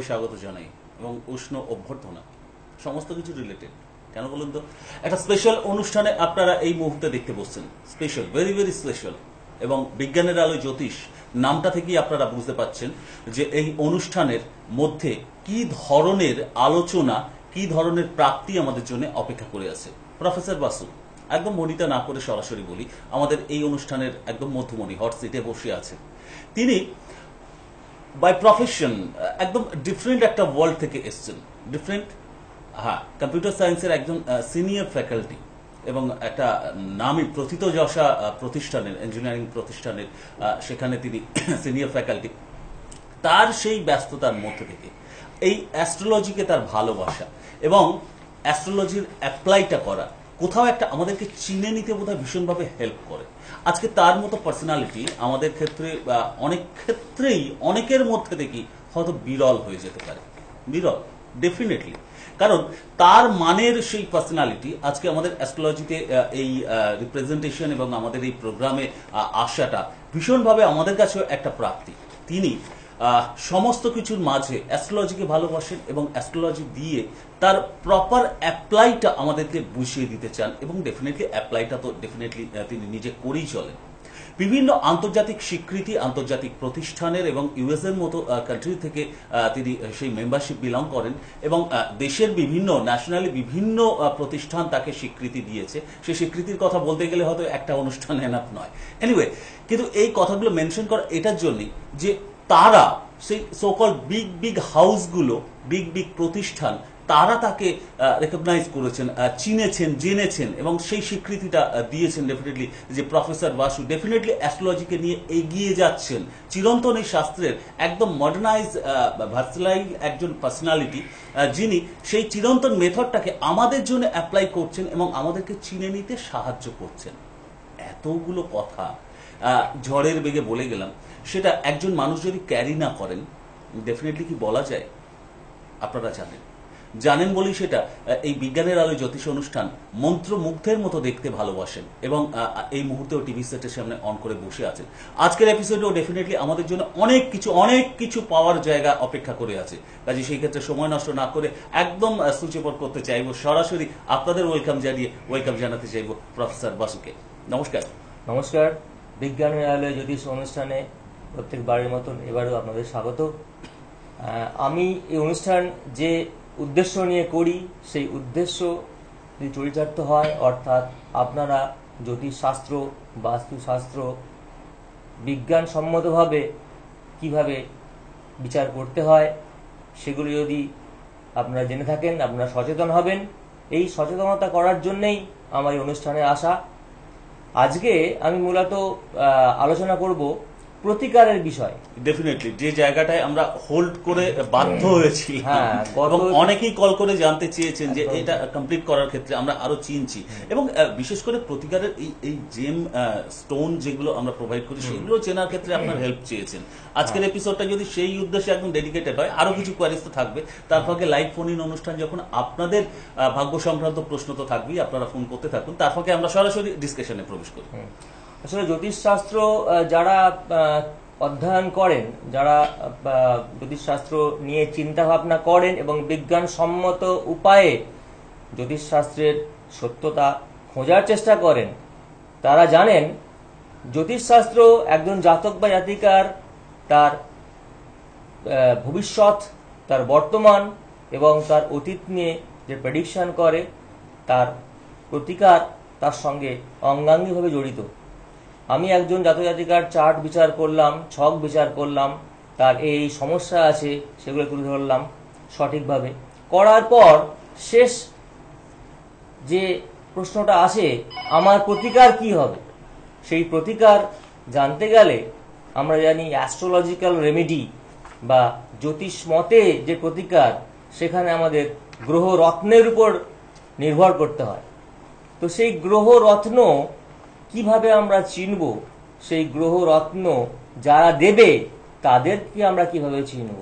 স্বাগত জানাই এবং উষ্ণ অভ্যর্থনা, সমস্ত কিছু রিলেটেড কেন বলুন তো? একটা স্পেশাল অনুষ্ঠানে আপনারা এই মুহূর্তে দেখতে বসছেন। স্পেশাল ভেরি ভেরি স্পেশাল এবং বিজ্ঞানের আলো জ্যোতিষ, নামটা থেকেই আপনারা বুঝতে পাচ্ছেন যে এই অনুষ্ঠানের মধ্যে কি ধরনের আলোচনা, কি ধরনের প্রাপ্তি আমাদের জন্য অপেক্ষা করে আছে। প্রফেসর বাসু, একদম মনিতা না করে সরাসরি বলি, আমাদের এই অনুষ্ঠানের একদম মধ্যমণি হট সিটে বসে আছে। তিনি বাই প্রফেশন একদম ডিফারেন্ট একটা ওয়ার্ল্ড থেকে এসছেন। ডিফারেন্ট হ্যাঁ কম্পিউটার সায়েন্সের একজন সিনিয়র ফ্যাকাল্টি এবং একটা নামী প্রথিতযশা প্রতিষ্ঠানের ইঞ্জিনিয়ারিং প্রতিষ্ঠানের সেখানে তিনি সিনিয়র ফ্যাকাল্টি তার সেই ব্যস্ততার মধ্যে থেকে এই অ্যাস্ট্রোলজিকে তার ভালোবাসা এবং অ্যাস্ট্রোলজির অ্যাপ্লাইটা করা কোথাও একটা আমাদেরকে চিনে নিতে বোধহয় ভীষণভাবে হেল্প করে। আজকে তার মতো পার্সোনালিটি আমাদের ক্ষেত্রে অনেক ক্ষেত্রেই অনেকের মধ্যে দেখি হয়তো বিরল হয়ে যেতে পারে। বিরল ডেফিনেটলি কারণ তার মানের সেই পার্সোনালিটি আজকে আমাদের অ্যাস্ট্রোলজিতে এই রিপ্রেজেন্টেশন এবং আমাদের এই প্রোগ্রামে আসাটা ভীষণভাবে আমাদের কাছেও একটা প্রাপ্তি। তিনি সমস্ত কিছুর মাঝে অ্যাস্ট্রোলজিকে ভালোবাসেন এবং অ্যাস্ট্রোলজি দিয়ে তার প্রপার অ্যাপ্লাইটা আমাদেরকে বুঝিয়ে দিতে চান এবং ডেফিনেটলি অ্যাপ্লাইটা তো ডেফিনেটলি তিনি নিজে করেই চলেন। বিভিন্ন আন্তর্জাতিক স্বীকৃতি, আন্তর্জাতিক প্রতিষ্ঠানের এবং ইউএস এর মতো কান্ট্রি থেকে তিনি সেই মেম্বারশিপ বিলং করেন এবং দেশের বিভিন্ন ন্যাশনালি বিভিন্ন প্রতিষ্ঠান তাকে স্বীকৃতি দিয়েছে। সেই স্বীকৃতির কথা বলতে গেলে হয়তো একটা অনুষ্ঠান এনাফ নয়। এনিওয়ে কিন্তু এই কথাগুলো মেনশন করা, এটার জন্যই যে তারা সেই সোকল বিগ বিগ হাউসগুলো বিগ বিগ প্রতিষ্ঠান তারা তাকে রেকগনাইজ করেছেন চিনেছেন, জেনেছেন এবং সেই স্বীকৃতিটা দিয়েছেন ডেফিনেটলি যে প্রফেসর বাসু ডেফিনেটলি অ্যাস্ট্রোলজিকে নিয়ে এগিয়ে যাচ্ছেন। চিরন্তন এই শাস্ত্রের একদম মডার্নাইজ ভার্সিলাইজ একজন পার্সোনালিটি যিনি সেই চিরন্তন মেথডটাকে আমাদের জন্য অ্যাপ্লাই করছেন এবং আমাদেরকে চিনে নিতে সাহায্য করছেন। এতগুলো কথা ঝড়ের বেগে বলে গেলাম। সেটা একজন মানুষ যদি ক্যারি না করেন ডেফিনেটলি কি বলা যায়? আপনারা জানেন। জানেন বলেই সেটা এই বিজ্ঞানের আলোয় জ্যোতিষ অনুষ্ঠান মন্ত্রমুগ্ধের মতো দেখতে ভালোবাসেন এবং এই মুহূর্তেও টিভি সেটের সামনে অন করে বসে আছেন। আজকের এপিসোডেও ডেফিনেটলি আমাদের জন্য অনেক কিছু অনেক কিছু পাওয়ার জায়গা অপেক্ষা করে আছে। কাজে সেই ক্ষেত্রে সময় নষ্ট না করে একদম আহ, করতে চাইব। সরাসরি আপনাদের ওয়েলকাম জানিয়ে ওয়েলকাম জানাতে চাইব প্রফেসর বাসুকে। নমস্কার। নমস্কার। বিজ্ঞানের আলোয় জ্যোতিষ অনুষ্ঠানে প্রত্যেকবারের মতন এবারও আপনাদের স্বাগত। আমি এই অনুষ্ঠান যে উদ্দেশ্য নিয়ে করি, সেই উদ্দেশ্য যদি চরিতার্থ হয়, অর্থাৎ আপনারা জ্যোতিষশাস্ত্র, বাস্তুশাস্ত্র, বিজ্ঞানসম্মতভাবে কীভাবে বিচার করতে হয়, সেগুলো যদি আপনারা জেনে থাকেন, আপনারা সচেতন হবেন। এই সচেতনতা করার জন্যেই আমার এই অনুষ্ঠানে আসা আজকে আমি মূলত আলোচনা করব প্রতিকারের বিষয়। ডেফিনেটলি যে জায়গাটায় আমরা হোল্ড করে বাধ্য হয়েছি। হ্যাঁ, এবং অনেকেই কল করে জানতে চেয়েছেন যে এটা কমপ্লিট করার ক্ষেত্রে আমরা আরও চিনছি। এবং বিশেষ করে প্রতিকারের এই এই জেম স্টোন যেগুলো আমরা প্রোভাইড করি সেগুলো চেনার ক্ষেত্রে আপনার হেল্প চেয়েছেন। আজকের এপিসোডটা যদি সেই উদ্দেশ্যে একদম ডেডিকেটেড হয় আরও কিছু কোয়ারিজ তো থাকবে। তার ফাঁকে লাইভ ফোন ইন অনুষ্ঠান যখন আপনাদের ভাগ্য সংক্রান্ত প্রশ্ন তো থাকবেই আপনারা ফোন করতে থাকুন। তার ফাঁকে আমরা সরাসরি ডিসকাশনে প্রবেশ করি। আসলে জ্যোতিষশাস্ত্র যারা অধ্যয়ন করেন, যারা জ্যোতিষশাস্ত্র নিয়ে চিন্তা ভাবনা করেন এবং বিজ্ঞানসম্মত উপায়ে জ্যোতিষশাস্ত্রের সত্যতা খোঁজার চেষ্টা করেন, তারা জানেন জ্যোতিষশাস্ত্র একজন জাতক বা জাতিকার তার ভবিষ্যৎ, তার বর্তমান এবং তার অতীত নিয়ে যে প্রেডিকশন করে, তার প্রতিকার তার সঙ্গে অঙ্গাঙ্গিভাবে জড়িত। আমি একজন জাতক জাতিকার চার্ট বিচার করলাম, ছক বিচার করলাম, তার এই সমস্যা আছে সেগুলো তুলে ধরলাম সঠিকভাবে। করার পর শেষ যে প্রশ্নটা আসে, আমার প্রতিকার কি হবে? সেই প্রতিকার জানতে গেলে আমরা জানি অ্যাস্ট্রোলজিক্যাল রেমেডি বা জ্যোতিষ মতে যে প্রতিকার, সেখানে আমাদের গ্রহ রত্নের উপর নির্ভর করতে হয়। তো সেই গ্রহ রত্ন কীভাবে আমরা চিনব সেই গ্রহ রত্ন যারা দেবে, তাদেরকে আমরা কীভাবে চিনব?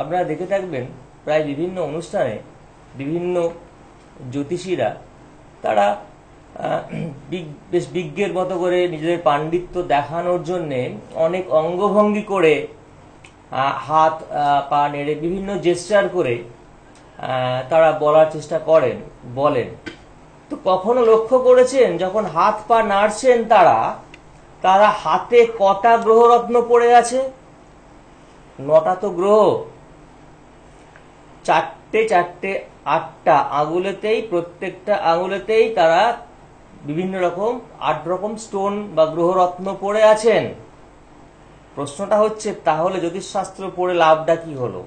আপনারা দেখে থাকবেন প্রায় বিভিন্ন অনুষ্ঠানে বিভিন্ন জ্যোতিষীরা, তারা বেশ বিজ্ঞের মতো করে নিজেদের পাণ্ডিত্য দেখানোর জন্যে অনেক অঙ্গভঙ্গি করে হাত পা নেড়ে বিভিন্ন জেস্টার করে তারা বলার চেষ্টা করেন, বলেন। তো কখনো লক্ষ্য করেছেন, যখন হাত পা নাড়ছেন তারা তারা হাতে কটা গ্রহরত্ন পড়ে আছে? নটা তো গ্রহ। চারটে চারটে, আটটা আঙুলেতেই, প্রত্যেকটা আঙুলেতেই তারা বিভিন্ন রকম, আট রকম স্টোন বা গ্রহরত্ন পড়ে আছেন। প্রশ্নটা হচ্ছে, তাহলে জ্যোতিষশাস্ত্র পড়ে লাভটা কি হলো?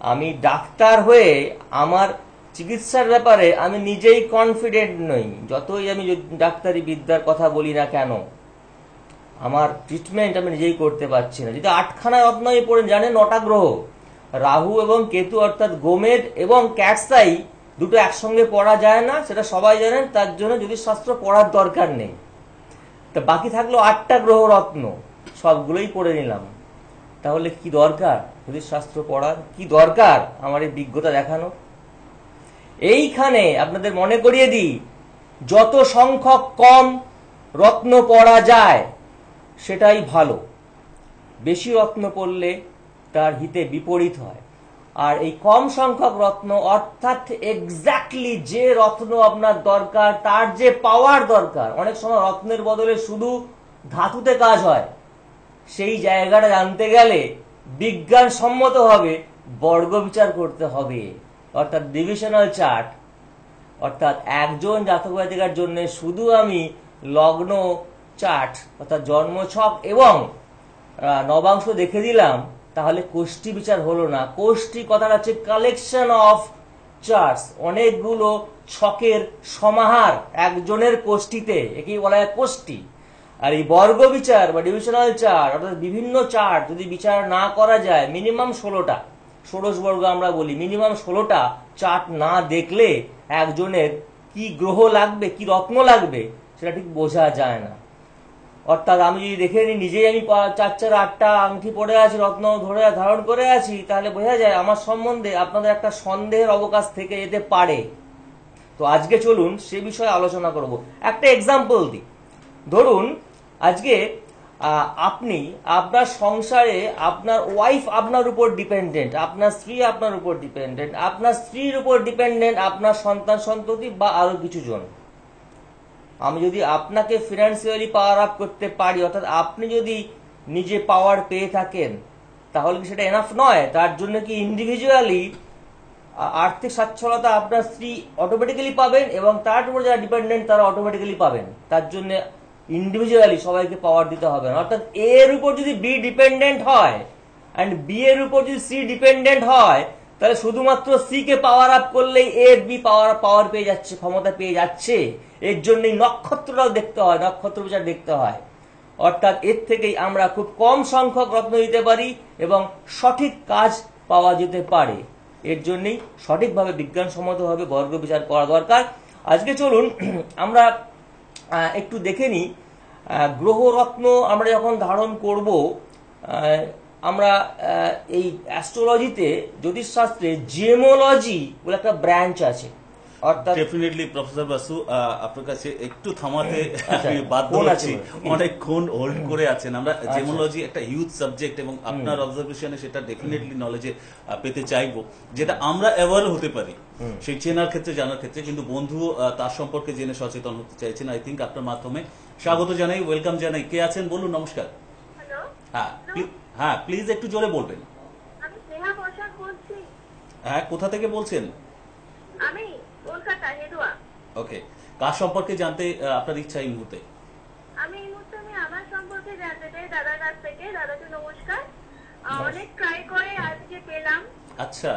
আমি ডাক্তার হয়ে আমার চিকিৎসার ব্যাপারে আমি নিজেই কনফিডেন্ট নই। যতই আমি ডাক্তারি বিদ্যার কথা বলি না কেন, আমার ট্রিটমেন্ট আমি নিজেই করতে পারছি না। যদি আটখানা রত্নই পড়েন জানেন নটা গ্রহ, রাহু এবং কেতু অর্থাৎ গোমেদ এবং ক্যাটসাই দুটো একসঙ্গে পড়া যায় না, সেটা সবাই জানেন, তার জন্য যদি শাস্ত্র পড়ার দরকার নেই। তা বাকি থাকল আটটা গ্রহ রত্ন, সবগুলোই পড়ে নিলাম। তাহলে কি দরকার? যদি শাস্ত্র পড়ার কি দরকার? আমার এই বিজ্ঞতা দেখানো এইখানে আপনাদের মনে করিয়ে দিই, যত সংখ্যক কম রত্ন পড়া যায়, সেটাই ভালো। বেশি রত্ন পড়লে তার হিতে বিপরীত হয়। আর এই কম সংখ্যক রত্ন, অর্থাৎ এক্স্যাক্টলি যে রত্ন আপনার দরকার, তার যে পাওয়ার দরকার, অনেক সময় রত্নের বদলে শুধু ধাতুতে কাজ হয়, সেই জায়গাটা জানতে গেলে বিজ্ঞান সম্মতভাবে বর্গ বিচার করতে হবে। অর্থাৎ ডিভিশনাল চার্ট অর্থাৎ একজন জাতক জাতিকার জন্য শুধু আমি লগ্ন চার্ট অর্থাৎ জন্মছক এবং নবাংশ দেখে দিলাম, তাহলে কোষ্ঠী বিচার হলো না। কোষ্ঠী কথাটা হচ্ছে কালেকশন অফ চার্টস অনেকগুলো ছকের সমাহার একজনের কোষ্ঠীতে, একেই বলা হয় কোষ্ঠী। আর এই বর্গ বিচার বা ডিভিশনাল চার্ট অর্থাৎ বিভিন্ন চার্ট যদি বিচার না করা যায় মিনিমাম ষোলোটা। ষোড়শ বর্গ আমরা বলি। মিনিমাম ষোলোটা চার্ট না দেখলে একজনের কি গ্রহ লাগবে, কি রত্ন লাগবে, সেটা ঠিক বোঝা যায় না। অর্থাৎ আমি যদি দেখে নিই, নিজেই আমি চার চার আটটা আংটি পড়ে আছি, রত্ন ধরে, ধারণ করে আছি, তাহলে বোঝা যায় আমার সম্বন্ধে আপনাদের একটা সন্দেহের অবকাশ থেকে যেতে পারে। তো আজকে চলুন সে বিষয়ে আলোচনা করব। একটা এক্সাম্পল দিই। ধরুন, আজকে আপনি আপনার সংসারে আপনার ওয়াইফ আপনার উপর ডিপেন্ডেন্ট আপনার স্ত্রী আপনার উপর ডিপেন্ডেন্ট আপনার স্ত্রীর উপর ডিপেন্ডেন্ট আপনার সন্তান সন্ততি বা আরও কিছু জন। আমি যদি আপনাকে ফিনান্সিয়ালি পাওয়ার আপ করতে পারি, অর্থাৎ আপনি যদি নিজে পাওয়ার পেয়ে থাকেন, তাহলে কি সেটা এনাফ নয়? তার জন্য কি ইন্ডিভিজুয়ালি আর্থিক সচ্ছলতা আপনার স্ত্রী অটোমেটিক্যালি পাবেন এবং তার উপর যারা ডিপেন্ডেন্ট তারা অটোমেটিক্যালি পাবেন। তার জন্য ইন্ডিভিজুয়ালি সবাইকে পাওয়ার দিতে হবে। না অর্থাৎ এ এর উপর যদি বি ডিপেন্ডেন্ট হয় অ্যান্ড বি এর উপর যদি সি ডিপেন্ডেন্ট হয়, তাহলে শুধুমাত্র সি কে পাওয়ার আপ করলেই এ বি পাওয়ার পাওয়ার পেয়ে যাচ্ছে, ক্ষমতা পেয়ে যাচ্ছে। এর জন্যই নক্ষত্রটাও দেখতে হয়, নক্ষত্র বিচার দেখতে হয়। অর্থাৎ এর থেকেই আমরা খুব কম সংখ্যক রত্ন দিতে পারি এবং সঠিক কাজ পাওয়া যেতে পারে। এর জন্যই সঠিকভাবে বিজ্ঞানসম্মতভাবে বর্গ বিচার করা দরকার। আজকে চলুন, আমরা একটু দেখে নিই। গ্রহরত্ন আমরা যখন ধারণ করব আমরা এই অ্যাস্ট্রোলজিতে জ্যোতিষশাস্ত্রে জেমোলজি বলে একটা ব্রাঞ্চ আছে। অর্থাৎ ডেফিনেটলি প্রফেসর বাসু আহ, আপনার কাছে একটু থামাতে আচ্ছা, আমি বাধ্য হচ্ছি। অনেকক্ষণ হোল্ড করে আছেন। আমরা আচ্ছা। জেমোলজি একটা হিউজ সাবজেক্ট এবং আপনার অবজারভেশনে সেটা ডেফিনেটলি নলেজে পেতে চাইব। যেটা আমরা অ্যাওয়ার হতে পারি সেই চেনার ক্ষেত্রে জানার ক্ষেত্রে কিন্তু বন্ধু তার সম্পর্কে জেনে সচেতন হতে চাইছেন আই থিঙ্ক আপনার মাধ্যমে। স্বাগত জানাই ওয়েলকাম জানাই। কে আছেন? বলুন নমস্কার। হ্যাঁ হ্যাঁ প্লিজ একটু জোরে বলবেন। হ্যাঁ কোথা থেকে বলছেন? আমি ওকে কার সম্পর্কে জানতে আপনার ইচ্ছা এই মুহূর্তে? আমি এই মুহূর্তে আমি আমার সম্পর্কে জানতে চাই দাদার কাছ থেকে দাদাকে নমস্কার। অনেক ট্রাই করে আজকে পেলাম। আচ্ছা।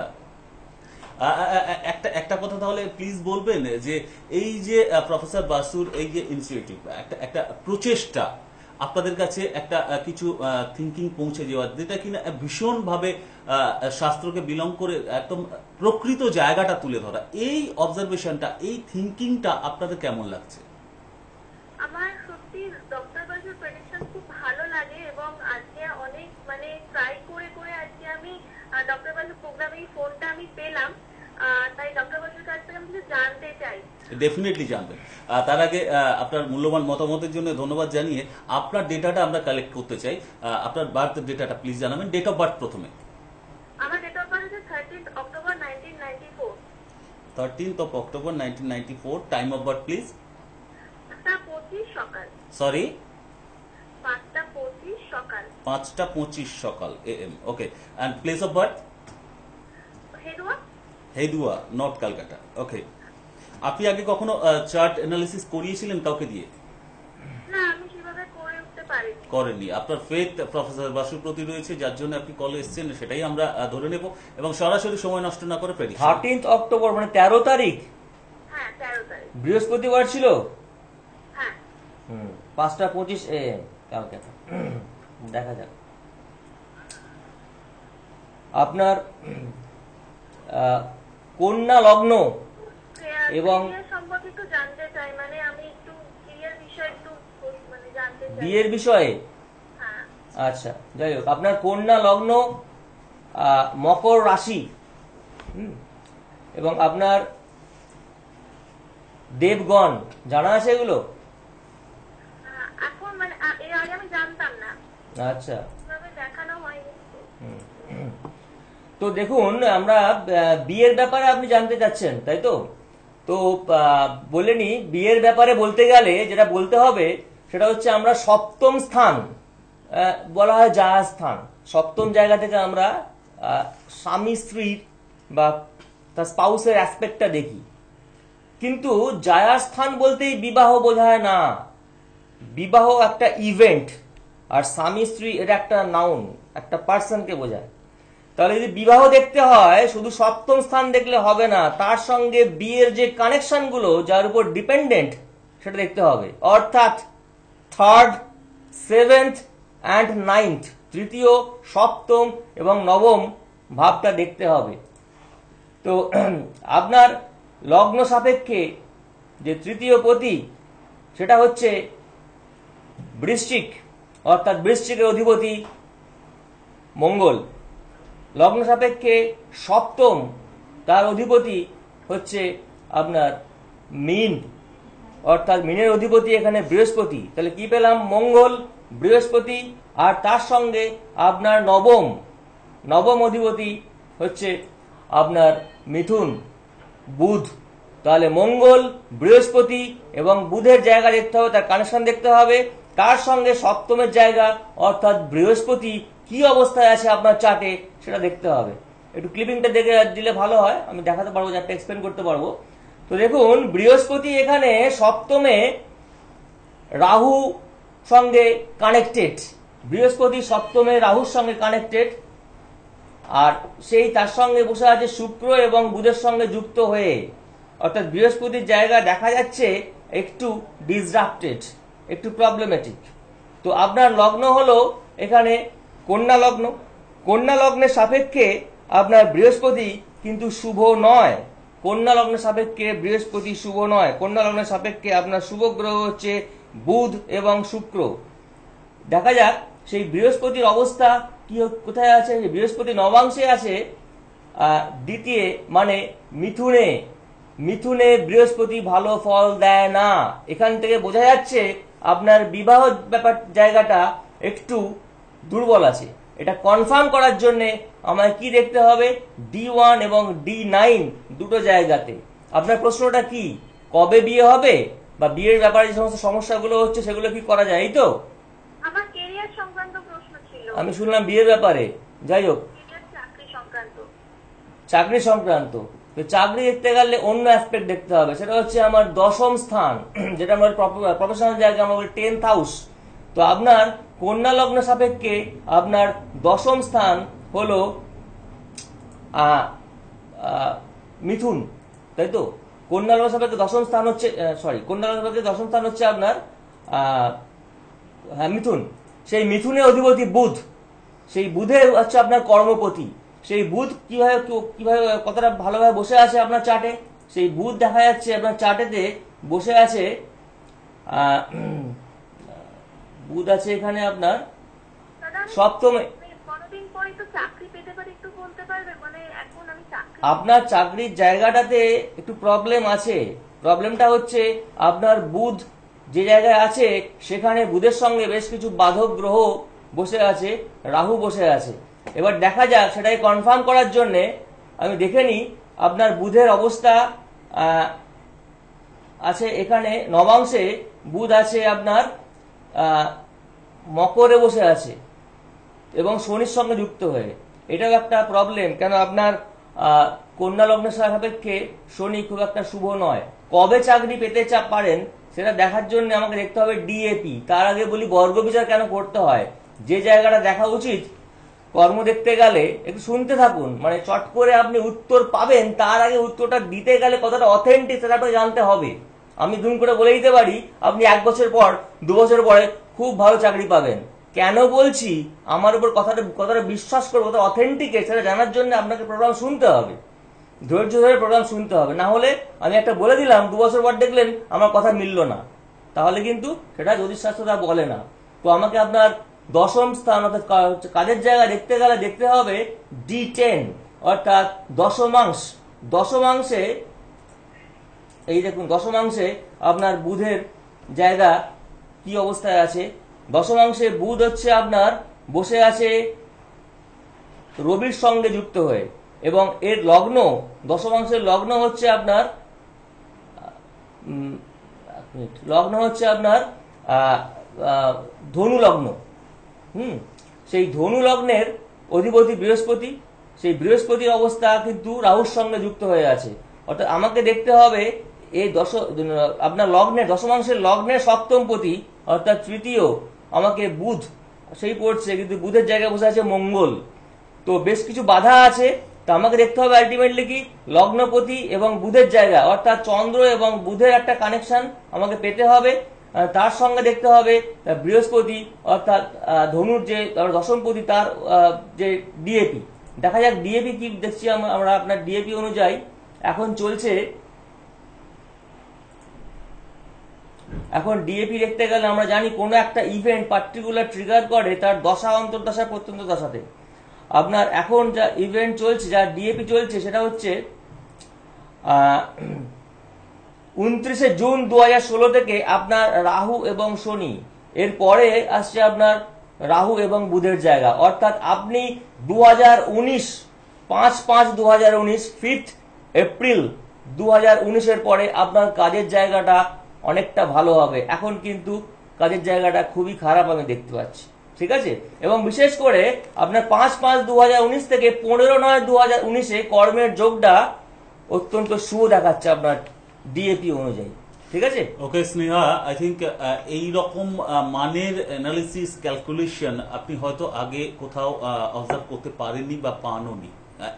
একটা একটা কথা তাহলে প্লিজ বলবেন যে এই যে প্রফেসর বাসুর এই যে ইনস্টিটিউটিভ একটা একটা প্রচেষ্টা আপনাদের কাছে একটা কিছু থিঙ্কিং পৌঁছে যাওয়ার যেটা কিনা ভীষণ ভাবে শাস্ত্রকে বিলং করে একদম প্রকৃত জায়গাটা তুলে ধরা। এই অবজারভেশনটা এই থিঙ্কিংটা আপনাদের কেমন লাগছে? আমার সত্যি ডক্টর বাসুর প্রেডিকশন খুব ভালো লাগে এবং আজকে অনেক মানে ট্রাই করে করে আজকে আমি ডক্টর বাসুর প্রোগ্রামে এই ফোনটা আমি পেলাম। তাই ডক্টর বসুর কাছ থেকে আমি জানতে চাই। ডেফিনেটলি জানবেন। তার আগে আপনার মূল্যবান মতামতের জন্য ধন্যবাদ জানিয়ে আপনার ডেটাটা আমরা কালেক্ট করতে চাই। আপনার বার্থ ডেটাটা প্লিজ জানাবেন। ডেট অফ বার্থ প্রথমে। আমার date of birth October nineteen ninety four thirteenth of October nineteen ninety four time of birth please পাঁচটা পঁচিশ সকাল। সরি পাঁচটা পঁচিশ সকাল। পাঁচটা পঁচিশ সকাল A M okay and place of birth Hedua Hedua north Calcutta okay আপনি আগে কখনো চার্ট অ্যানালিসিস করিয়েছিলেন কাউকে দিয়ে? করেননি। আপনার ফেথ প্রফেসর বাসুর প্রতি রয়েছে যার জন্য আপনি কলে এসেছেন সেটাই আমরা ধরে নেব এবং সরাসরি সময় নষ্ট না করে প্রেডিকশন থার্টিন্থ অক্টোবর মানে তেরো তারিখ? হ্যাঁ তেরো তারিখ। বৃহস্পতিবার ছিল? হ্যাঁ। হুম, পাঁচটা পঁচিশ এ কালকে। দেখা যাক। আপনার আহ, কন্যা লগ্ন এবং- বিয়ের মানে বিষয়ে মানে বিয়ের বিষয়ে? হ্যাঁ। আচ্ছা যাই হোক আপনার কন্যা লগ্ন মকর রাশি হুম, এবং আপনার দেবগণ জানা আছে এগুলো? এখন মানে আচ্ছা। তো দেখুন আমরা বিয়ের ব্যাপারে আপনি জানতে চাচ্ছেন তাই তো? তো বলে নি, বিয়ের ব্যাপারে বলতে গেলে যেটা বলতে হবে, সেটা হচ্ছে আমরা সপ্তম স্থান বলা হয় জায়া স্থান। সপ্তম জায়গা থেকে আমরা স্বামী স্ত্রীর বা তার স্পাউসের অ্যাসপেক্টটা দেখি। কিন্তু জায়া স্থান বলতেই বিবাহ বোঝায় না। বিবাহ একটা ইভেন্ট আর স্বামী স্ত্রী এটা একটা নাউন একটা পার্সনকে বোঝায়। তাহলে যদি বিবাহ দেখতে হয়, শুধু সপ্তম স্থান দেখলে হবে না, তার সঙ্গে বিয়ের যে কানেকশনগুলো, যার উপর ডিপেন্ডেন্ট সেটা দেখতে হবে। অর্থাৎ থার্ড সেভেন্থ অ্যান্ড নাইন্থ তৃতীয়, সপ্তম এবং নবম ভাবটা দেখতে হবে। তো আপনার লগ্ন সাপেক্ষে যে তৃতীয় পতি, সেটা হচ্ছে বৃশ্চিক, অর্থাৎ বৃশ্চিকের অধিপতি মঙ্গল। লগ্ন সাপেক্ষে সপ্তম তার অধিপতি হচ্ছে আপনার মিন। অর্থাৎ মিনের অধিপতি এখানে বৃহস্পতি। তাহলে কি পেলাম? মঙ্গল, বৃহস্পতি, আর তার সঙ্গে আপনার নবম। নবম অধিপতি হচ্ছে আপনার মিথুন, বুধ। তাহলে মঙ্গল, বৃহস্পতি এবং বুধের জায়গা দেখতে হবে, তার কানেকশন দেখতে হবে। তার সঙ্গে সপ্তমের জায়গা, অর্থাৎ বৃহস্পতি কি অবস্থায় আছে আপনার চার্টে সেটা দেখতে হবে। একটু ক্লিপিংটা দেখে দিলে ভালো হয়, আমি দেখাতে পারব যাতে এক্সপ্লেন করতে পারব। তো দেখুন, বৃহস্পতি এখানে সপ্তমে রাহু সঙ্গে কানেক্টেড বৃহস্পতি সপ্তমে রাহুর সঙ্গে কানেক্টেড আর সেই তার সঙ্গে বসে আছে শুক্র এবং বুধের সঙ্গে যুক্ত হয়ে। অর্থাৎ বৃহস্পতির জায়গা দেখা যাচ্ছে একটু ডিসরাপ্টেড একটু প্রবলেমেটিক তো আপনার লগ্ন হলো এখানে কন্যা লগ্ন। কন্যা লগ্নের সাপেক্ষে আপনার বৃহস্পতি কিন্তু শুভ নয়। কন্যা লগ্নের সাপেক্ষে বৃহস্পতি শুভ নয়। কন্যা লগ্নের সাপেক্ষে আপনার শুভ গ্রহ হচ্ছে বুধ এবং শুক্র। দেখা যাক, সেই বৃহস্পতির অবস্থা কি কোথায় আছে? বৃহস্পতি নবাংশে আছে দ্বিতীয় মানে মিথুনে। মিথুনে বৃহস্পতি ভালো ফল দেয় না। এখান থেকে বোঝা যাচ্ছে আপনার বিবাহ ব্যাপার জায়গাটা একটু দুর্বল আছে। এটা কনফার্ম করার জন্য আমায় কি দেখতে হবে? ডি ওয়ান এবং ডি নাইন দুটো জায়গাতে। আপনার প্রশ্নটা কি? কবে বিয়ে হবে? বা বিয়ের ব্যাপারে যে সমস্ত সমস্যাগুলো হচ্ছে সেগুলো কি করা যায়? এই তো? আমি শুনলাম বিয়ের ব্যাপারে। যাই হোক। চাকরি সংক্রান্ত। চাকরি তো চাকরি দেখতে গেলে অন্য অ্যাসপেক্ট দেখতে হবে। সেটা হচ্ছে আমার দশম স্থান যেটা আমরা প্রফেশনাল জায়গা আমরা বলি টেন্থ হাউস তো আপনার কন্যা লগ্ন সাপেক্ষে আপনার দশম স্থান হলো মিথুন, তাই তো? কন্যা লগ্ন সাপেক্ষে দশম স্থান হচ্ছে সরি কন্যা লগ্ন সাপেক্ষে দশম স্থান হচ্ছে আপনার হ্যাঁ মিথুন। সেই মিথুনের অধিপতি বুধ। সেই বুধে হচ্ছে আপনার কর্মপতি। সেই বুধ কীভাবে কীভাবে, কতটা ভালোভাবে বসে আছে আপনার চার্টে সেই বুধ দেখা যাচ্ছে আপনার চার্টেতে বসে আছে বুধ আছে এখানে আপনার? সপ্তমে। মানে আপনার চাকরির জায়গাটাতে একটু প্রবলেম আছে। প্রবলেমটা হচ্ছে আপনার বুধ যে জায়গায় আছে সেখানে বুধের সঙ্গে বেশ কিছু বাধক গ্রহ বসে আছে রাহু বসে আছে। এবার দেখা যাক সেটাকে কনফার্ম করার জন্যে আমি দেখে নিই আপনার বুধের অবস্থা আছে এখানে। নবাংশে বুধ আছে আপনার মকরে বসে আছে এবং শনির সঙ্গে যুক্ত হয়ে। এটাও একটা প্রবলেম কেন আপনার কন্যা লগ্নের সাপেক্ষে শনি খুব একটা শুভ নয়। কবে চাকরি পেতে চাপ পারেন, সেটা দেখার জন্য আমাকে দেখতে হবে ডিএপি তার আগে বলি, বর্গ বিচার কেন করতে হয়? যে জায়গাটা দেখা উচিত, কর্ম দেখতে গেলে একটু শুনতে থাকুন। মানে চট করে আপনি উত্তর পাবেন, তার আগে উত্তরটা দিতে গেলে কতটা অথেন্টিক সেটা জানতে হবে। আমি দুম করে বলে দিতে পারি, আপনি এক বছর পর, দু বছর পরে খুব ভালো চাকরি পাবেন। কেন বলছি? আমার উপর কথাটা কথাটা বিশ্বাস করব কতটা অথেন্টিক সেটা জানার জন্য আপনাকে প্রোগ্রাম শুনতে হবে। ধৈর্য ধরে প্রোগ্রাম শুনতে হবে। না হলে আমি একটা বলে দিলাম, দু বছর পর দেখলেন আমার কথা মিলল না। তাহলে কিন্তু সেটা জ্যোতিষশাস্ত্র তা বলে না। তো আমাকে আপনার দশম স্থান, অর্থাৎ কাজের জায়গা দেখতে গেলে দেখতে হবে ডি টেন অর্থাৎ দশমাংশ। দশমাংশে এই দেখুন, দশমাংশে আপনার বুধের জায়গা কি অবস্থায় আছে? দশমাংশে বুধ হচ্ছে আপনার বসে আছে রবির সঙ্গে যুক্ত হয়ে, এবং এর লগ্ন, দশমাংশের লগ্ন হচ্ছে আপনার লগ্ন হচ্ছে আপনার ধনু লগ্ন। হুম, সেই ধনু লগ্নের অধিপতি বৃহস্পতি, সেই বৃহস্পতির অবস্থা কিন্তু রাহুর সঙ্গে যুক্ত হয়ে আছে। অর্থাৎ আমাকে দেখতে হবে এই দশ, আপনার লগ্নে দশমাংশের লগ্নের সপ্তমপতি অর্থাৎ তৃতীয়, আমাকে বুধ, সেই পড়ছে, কিন্তু বুধের জায়গায় বসে আছে মঙ্গল। তো বেশ কিছু বাধা আছে, তো আমাকে দেখতে হবে আলটিমেটলি কি? লগ্নপতি এবং বুধের জায়গা, অর্থাৎ চন্দ্র এবং বুধের একটা কানেকশন আমাকে পেতে হবে। তার সঙ্গে দেখতে হবে বৃহস্পতি, অর্থাৎ ধনুর যে দশমপতি তার যে ডিএপি দেখা যাক ডিএপি কি দেখছি আমরা আপনার ডিএপি অনুযায়ী। এখন চলছে এখন ডিএপি দেখতে গেলে আমরা জানি কোনো একটা ইভেন্ট পার্টিকুলার ট্রিগার করে তার দশা, অন্তর্দশা, প্রত্যন্ত দশাতে। আপনার এখন যা ইভেন্ট চলছে, যা ডিএপি চলছে, সেটা হচ্ছে উনত্রিশে জুন দু হাজার ষোলো থেকে আপনার রাহু এবং শনি। এর পরে আসছে আপনার রাহু এবং বুধের জায়গা। অর্থাৎ আপনি দু হাজার উনিশ, পাঁচ পাঁচ দু হাজার উনিশ ফিফথ এপ্রিল দু হাজার উনিশের পরে আপনার কাজের জায়গাটা অনেকটা ভালো হবে। এখন কিন্তু কাজের জায়গাটা খুবই খারাপ আমি দেখতে পাচ্ছি। ঠিক আছে? এবং বিশেষ করে আপনার পাঁচ পাঁচ দু থেকে পনেরো নয় দু উনিশে কর্মের যোগটা অত্যন্ত শুভ দেখাচ্ছে আপনার ডিএপি অনুযায়ী। ঠিক আছে? ওকে স্নেহা আই থিঙ্ক এই রকম মানের অ্যানালিসিস ক্যালকুলেশন আপনি হয়তো আগে কোথাও অবজার্ভ করতে পারেননি বা পাননি।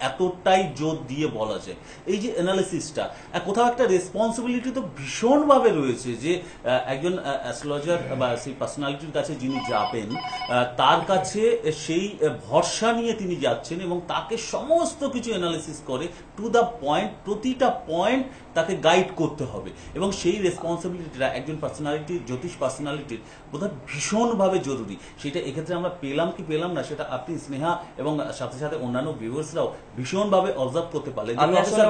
এতটাই জোর দিয়ে বলা যায়। এই যে অ্যানালিসিসটা কোথাও একটা রেসপন্সিবিলিটি তো ভীষণভাবে রয়েছে যে একজন অ্যাস্ট্রোলজার বা সেই পার্সোনালিটির কাছে যিনি যাবেন তার কাছে সেই ভরসা নিয়ে তিনি যাচ্ছেন এবং তাকে সমস্ত কিছু অ্যানালিসিস করে টু দ্য পয়েন্ট প্রতিটা পয়েন্ট তাকে গাইড করতে হবে। এবং সেই রেসপন্সিবিলিটিটা একজন পার্সোনালিটি জ্যোতিষ পার্সোনালিটির বোধহয় ভীষণভাবে জরুরি। সেটা এক্ষেত্রে আমরা পেলাম কি পেলাম না, সেটা আপনি স্নেহা এবং সাথে সাথে অন্যান্য ভিউয়ার্সরাও ভীষণভাবে অবজার্ভ করতে পারলেন। আমি আসলে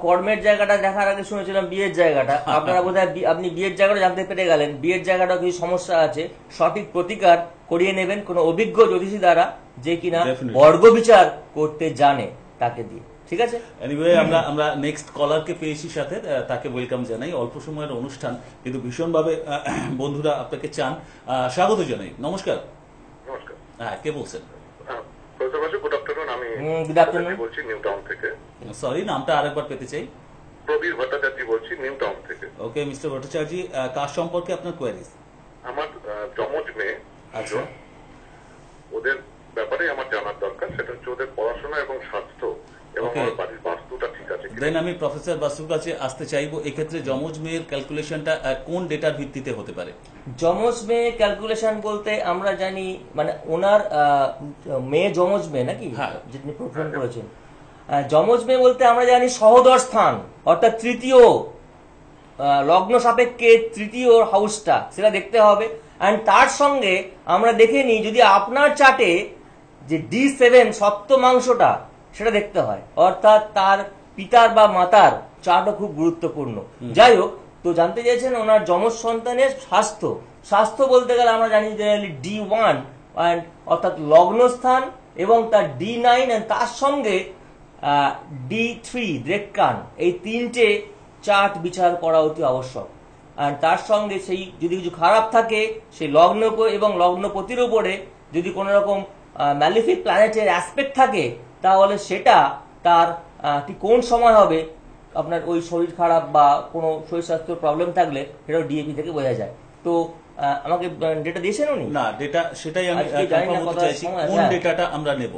কর্মের জায়গাটা দেখার আগে শুনেছিলাম বিয়ের জায়গাটা। আপনারা বোধহয় আপনি বিয়ের জায়গাটা জানতে পেরে গেলেন। বিয়ের জায়গাটা কিছু সমস্যা আছে। সঠিক প্রতিকার করিয়ে নেবেন কোনো অভিজ্ঞ জ্যোতিষী দ্বারা যে কিনা বর্গ বিচার করতে জানে তাকে দিয়ে। ঠিক আছে? এনিওয়ে আমরা আমরা নেক্সট কলারকে পেয়েছি সাথে তাকে ওয়েলকাম জানাই। অল্প সময়ের অনুষ্ঠান কিন্তু ভীষণভাবে আহ, বন্ধুরা আপনাকে চান। স্বাগত জানাই। নমস্কার। নমস্কার। হ্যাঁ কে বলছেন? Afternoon good afternoon. বলছি নিউ টাউন থেকে সরি নামটা আরেকবার পেতে চাই। প্রবীর ভট্টাচার্য বলছি নিউ টাউন থেকে। ওকে মিস্টার ভট্টাচার্য কার সম্পর্কে আপনার কোয়ারিজ আমার জমজ মেয়ে। আচ্ছা। ওদের ব্যাপারে আমার জানার দরকার সেটা হচ্ছে ওদের পড়াশোনা এবং স্বাস্থ্য। দেন আমি প্রফেসর বাসুর কাছে আসতে চাইব এক্ষেত্রে যমজ মেয়ের ক্যালকুলেশনটা কোন ডেটার ভিত্তিতে হতে পারে? যমজ মেয়ে ক্যালকুলেশন বলতে আমরা জানি মানে ওনার আহ, মেয়ে যমজ মেয়ে নাকি? হ্যাঁ। যিনি প্রশ্ন করেছেন। যমজ মেয়ে বলতে আমরা জানি সহদর স্থান অর্থাৎ তৃতীয় লগ্ন সাপেক্ষে তৃতীয় হাউসটা সেটা দেখতে হবে। অ্যান্ড তার সঙ্গে আমরা দেখে নিই যদি আপনার চার্টে যে ডি সেভেন সপ্তমাংশটা সেটা দেখতে হয়। অর্থাৎ তার পিতার বা মাতার চার্টও খুব গুরুত্বপূর্ণ। যাই হোক তো জানতে চাইছেন ওনার যমজ সন্তানের স্বাস্থ্য। স্বাস্থ্য বলতে গেলে আমরা জানি জেনারেলি ডি ওয়ান অর্থাৎ লগ্নস্থান এবং তার ডি নাইন তার সঙ্গে ডি থ্রি কান এই তিনটে চার্ট বিচার করা অতি আবশ্যক। আর তার সঙ্গে সেই যদি কিছু খারাপ থাকে সেই লগ্ন এবং লগ্নপতির উপরে যদি কোনো রকম ম্যালিফিক প্ল্যানেটের অ্যাসপেক্ট থাকে তাহলে সেটা তার কোন সময় হবে? আপনার ওই শরীর খারাপ বা কোনো শরীর স্বাস্থ্য প্রবলেম থাকলে সেটাও ডিএপি থেকে বোঝা যায়। তো আমাকে ডেটা দিয়েছেন উনি? না ডেটা সেটাই আমি কনফার্ম হতে চাইছি কোন হ্যাঁ। ডেটাটা আমরা নেব?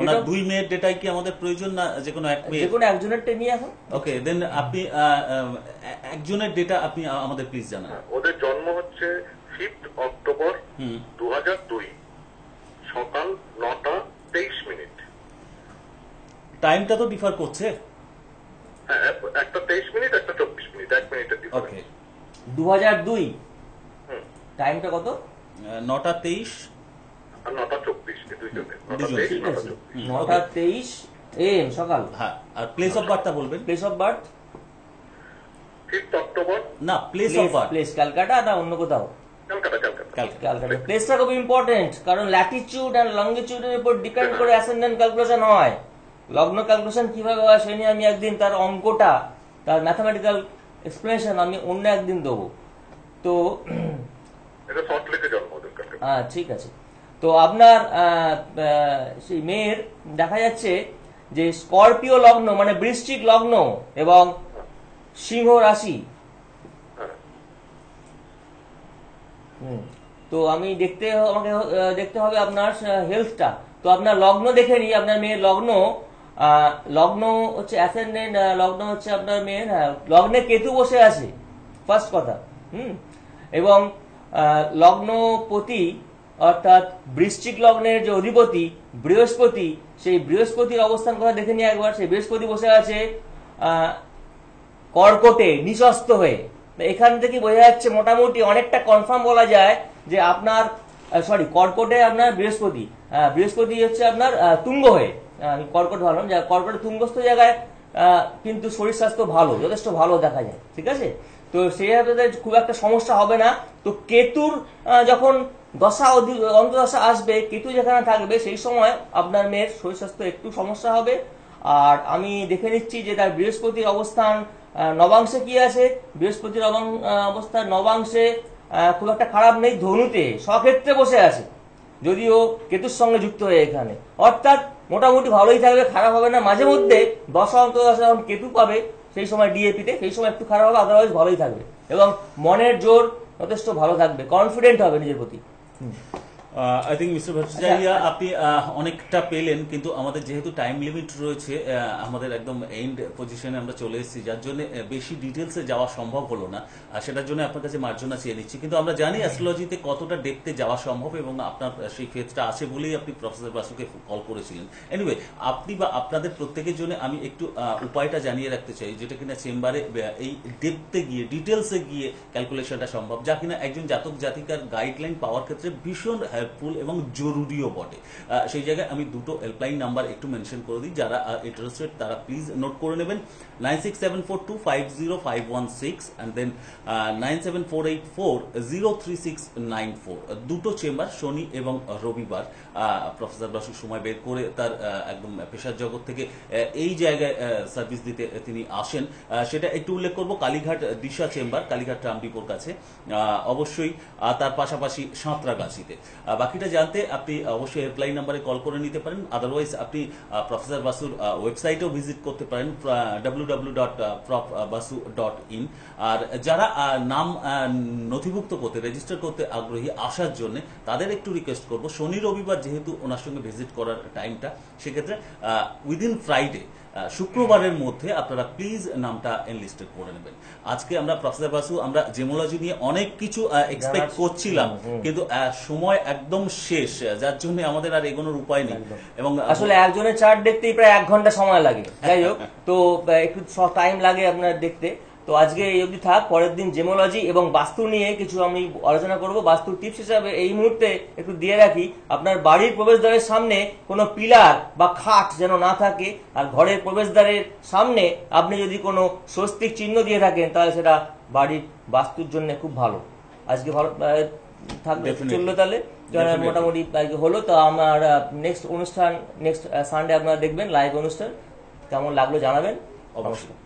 ওনার দুই মেয়ের ডেটাই কি আমাদের প্রয়োজন না যে কোনো এক যে কোনো একজনের নিয়ে এখন ওকে দেন আপনি একজনের ডেটা আপনি আমাদের প্লিজ জানান। ওদের জন্ম হচ্ছে ফিফথ অক্টোবর হুম। দু হাজার দুই। সকাল নটা তেইশ মিনিট। টাইমটা তো ডিফার করছে। হ্যাঁ একটা তেইশ মিনিট একটা চব্বিশ মিনিট এক মিনিটের ওকে দু হাজার দুই। টাইমটা কত? নটা তেইশ। আর নটা চব্বিশ নটা তেইশ ঠিক চব্বিশ। নটা তেইশ এম সকাল। হ্যাঁ আর প্লেস অফ বার্থটা বলবেন। Place of birth fifth October না place of birth place Calcutta না অন্য কোথাও? ক্যালকাটা প্লেসটা খুব ইম্পর্টেন্ট কারণ ল্যাটিচিউড অ্যান্ড লঙ্গিচিউডের উপর ডিপেন্ড করে অ্যাসেন্ডেন্ট ক্যালকুলেশন হয়। লগ্ন ক্যালকুলেশন কীভাবে হয় সে নিয়ে আমি একদিন তার অঙ্কটা তার ম্যাথামেটিক্যাল এক্সপ্লেনেশন আমি অন্য একদিন দেবো। তো হ্যাঁ ঠিক আছে। তো আপনার সেই মেয়ের দেখা যাচ্ছে যে স্করপিও লগ্ন মানে বৃশ্চিক লগ্ন এবং সিংহ রাশি হ্যাঁ হুম। তো আমি দেখতে আমাকে দেখতে হবে আপনার হেলথটা তো আপনার লগ্ন দেখে নিই, আপনার মেয়ের লগ্ন। লগ্ন হচ্ছে অ্যাসেন্ডেন্ট লগ্ন হচ্ছে আপনার মেয়ের লগ্নে কেতু বসে আছে। ফার্স্ট কথা, হুম। এবং লগ্নপতি, অর্থাৎ বৃশ্চিক লগ্নের যে অধিপতি, বৃহস্পতি, সেই বৃহস্পতির অবস্থান কথা দেখে নিই একবার। সেই বৃহস্পতি বসে আছে কর্কটে নিঃস্বস্ত হয়ে। এখান থেকে বোঝা যাচ্ছে মোটামুটি অনেকটা কনফার্ম বলা যায় যে আপনার সরি কর্কটে আপনার বৃহস্পতি। বৃহস্পতি হচ্ছে আপনার তুঙ্গ হয়ে। আমি কর্কট ভালো যে কর্কটে তুঙ্গস্থ জায়গায় কিন্তু শরীর স্বাস্থ্য ভালো, যথেষ্ট ভালো দেখা যায়, ঠিক আছে? তো সেই খুব একটা সমস্যা হবে না। তো কেতুর যখন দশা অধি- অন্তদশা আসবে, কেতু যেখানে থাকবে, সেই সময় আপনার মেয়ের শরীর স্বাস্থ্য একটু সমস্যা হবে। আর আমি দেখে নিচ্ছি যে তার বৃহস্পতির অবস্থান নবাংশে কি আছে? বৃহস্পতির অবাং- আহ, নবাংশে খুব একটা খারাপ নেই ধনুতে স্বক্ষেত্রে বসে আছে। যদিও কেতুর সঙ্গে যুক্ত হয়ে এখানে। অর্থাৎ মোটামুটি ভালোই থাকবে খারাপ হবে না। মাঝে মধ্যে দশা অন্তদশা যখন কেতু পাবে সেই সময় ডিএপিতে সেই সময় একটু খারাপ হবে আদারওয়াইজ ভালোই থাকবে। এবং মনের জোর যথেষ্ট ভালো থাকবে কনফিডেন্ট হবে নিজের প্রতি। আই থিঙ্ক মিস্টার ভট্টাচার্য আপনি অনেকটা পেলেন কিন্তু আমাদের যেহেতু টাইম লিমিট রয়েছে আমাদের একদম এন্ড পজিশনে আমরা চলে এসেছি যার জন্য বেশি ডিটেলসে যাওয়া সম্ভব হলো না। আর সেটার জন্য আপনার কাছে মার্জনা চেয়ে নিচ্ছি। কিন্তু আমরা জানি অ্যাস্ট্রোলজিতে কতটা ডেপতে যাওয়া সম্ভব এবং আপনার সেই ফেজটা আছে বলেই আপনি প্রফেসর বাসুকে কল করেছিলেন। এনিওয়ে আপনি বা আপনাদের প্রত্যেকের জন্য আমি একটু উপায়টা জানিয়ে রাখতে চাই যেটা কিনা চেম্বারে এই ডেপতে গিয়ে ডিটেলসে গিয়ে ক্যালকুলেশনটা সম্ভব। যা কিনা একজন জাতক জাতিকার গাইডলাইন পাওয়ার ক্ষেত্রে ভীষণ হেল্পফুল এবং জরুরিও বটে। সেই জায়গায় আমি দুটো হেল্পলাইন নাম্বার একটু মেনশন করে দিই, যারা ইন্টারেস্টেড তারা প্লিজ নোট করে নেবেন। নাইন সিক্স দেন দুটো চেম্বার শনি এবং রবিবার। প্রফেসর বাসু সময় বের করে তার একদম পেশার জগৎ থেকে এই জায়গায় সার্ভিস দিতে তিনি আসেন। সেটা একটু উল্লেখ করব, কালীঘাট দিশা চেম্বার কালীঘাট ট্রামডিপোর কাছে। অবশ্যই তার পাশাপাশি সাঁতরাগাছিতে। বাকিটা জানতে আপনি অবশ্যই হেল্পলাইন নাম্বারে কল করে নিতে পারেন। আদারওয়াইজ আপনি প্রফেসর বাসুর ওয়েবসাইটেও ভিজিট করতে পারেন ডাব্লিউ আর যারা নাম নথিভুক্ত করতে রেজিস্টার করতে আগ্রহী আসার জন্য, তাদের একটু রিকোয়েস্ট করব। শনি, রবিবার যেহেতু ওনার সঙ্গে ভিজিট করার টাইমটা সেক্ষেত্রে উইদিন ফ্রাইডে শুক্রবারের মধ্যে আপনারা প্লিজ নামটা এনলিস্টেড করে নেবেন। আজকে আমরা প্রফেসর বাসু আমরা জেমোলজি নিয়ে অনেক কিছু এক্সপেক্ট করছিলাম। কিন্তু সময় একদম শেষ যার জন্য আমাদের আর এগোনোর উপায় নেই। এবং আসলে একজনের চার্ট দেখতেই প্রায় এক ঘণ্টা সময় লাগে। যাই হোক তো একটু টাইম লাগে আপনার দেখতে। তো আজকে এই অবধি থাক পরের দিন জেমোলজি এবং বাস্তু নিয়ে কিছু আমি আলোচনা করব। বাস্তু টিপস হিসাবে এই মুহূর্তে একটু দিয়ে রাখি আপনার বাড়ির প্রবেশদ্বারের সামনে কোনো পিলার বা খাট যেন না থাকে আর ঘরের প্রবেশদ্বারের সামনে আপনি যদি কোনো স্বস্তিক চিহ্ন দিয়ে থাকেন তাহলে সেটা বাড়ির বাস্তুর জন্য খুব ভালো। আজকে ভালো থাকবে চলল তাহলে? মোটামুটি হলো তো আমার নেক্সট অনুষ্ঠান নেক্সট সানডে আপনারা দেখবেন লাইভ অনুষ্ঠান। কেমন লাগল জানাবেন? অবশ্যই।